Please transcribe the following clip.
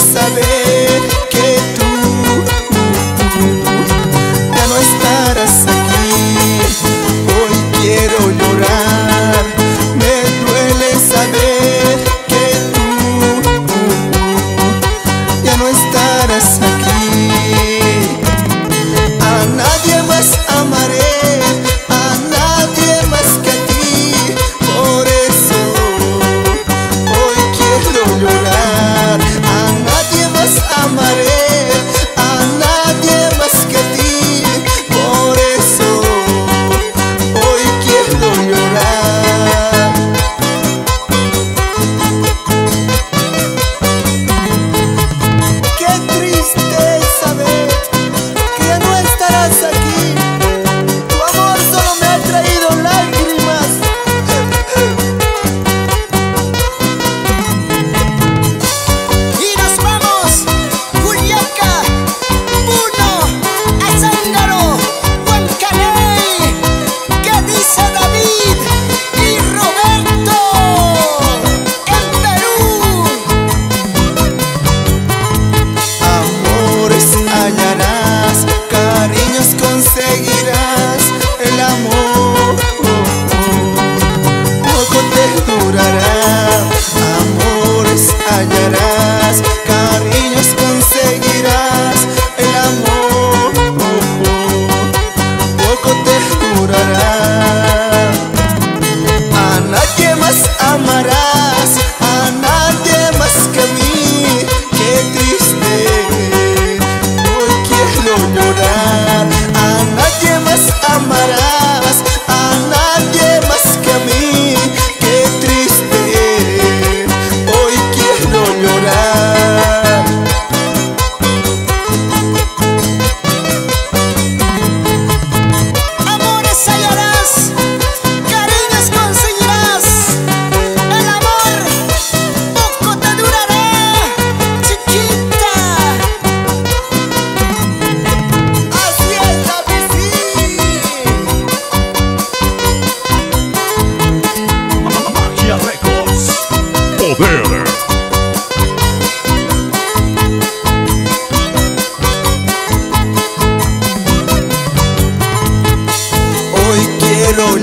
saber. cariños conseguirás, el amor poco te durará. A nadie más amarás, a nadie más que a mí, qué triste, hoy quiero llorar. Theater. Hoy quiero